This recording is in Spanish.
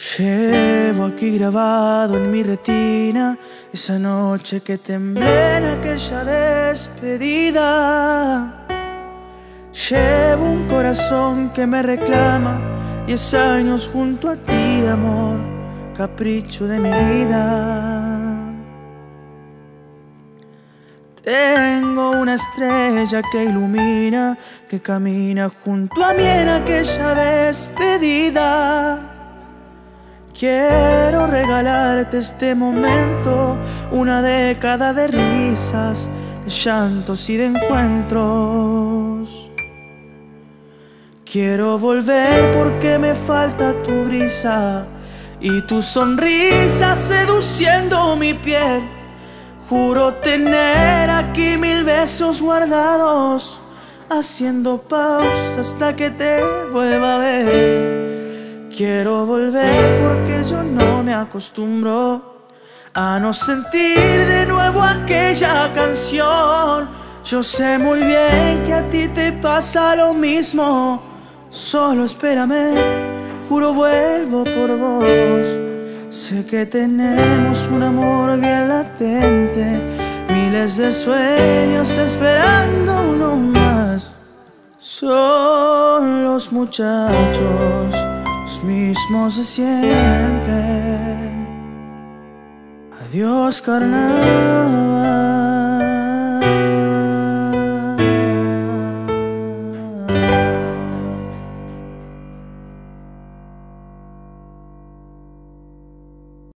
Llevo aquí grabado en mi retina esa noche que temblé en aquella despedida. Llevo un corazón que me reclama diez años junto a ti, amor, capricho de mi vida. Tengo una estrella que ilumina, que camina junto a mí en aquella despedida. Quiero regalarte este momento, una década de risas, de llantos y de encuentros. Quiero volver porque me falta tu brisa y tu sonrisa seduciendo mi piel. Juro tener aquí mil besos guardados, haciendo pausa hasta que te vuelva a ver. Quiero volver porque yo no me acostumbro a no sentir de nuevo aquella canción. Yo sé muy bien que a ti te pasa lo mismo. Solo espérame, juro vuelvo por vos. Sé que tenemos un amor bien latente, miles de sueños esperando uno más. Son los muchachos mismos de siempre. Adiós, carnaval.